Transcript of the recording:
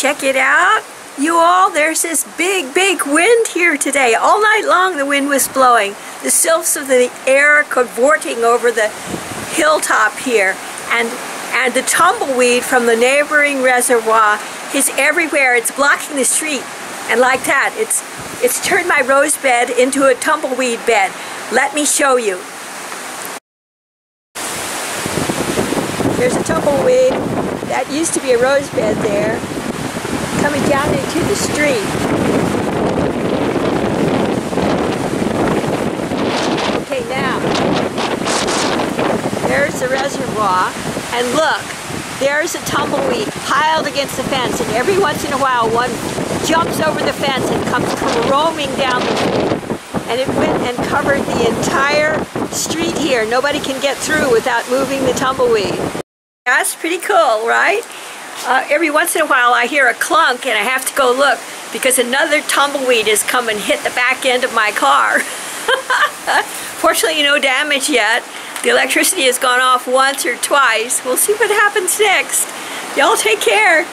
check it out. You all, there's this big, big wind here today. All night long the wind was blowing. The sylphs of the air cavorting over the hilltop here. And, and the tumbleweed from the neighboring reservoir is everywhere. It's blocking the street. And like that, it's, it's turned my rose bed into a tumbleweed bed. Let me show you. There's a tumbleweed. That used to be a rose bed there. Coming down into the street. Okay, now. There's the reservoir. And look, there's a tumbleweed piled against the fence. And every once in a while, one jumps over the fence and comes roaming down the street. And it went and covered the entire street here. Nobody can get through without moving the tumbleweed. That's pretty cool, right? Uh, every once in a while I hear a clunk and I have to go look because another tumbleweed has come and hit the back end of my car. Fortunately, no damage yet. The electricity has gone off once or twice. We'll see what happens next. Y'all take care.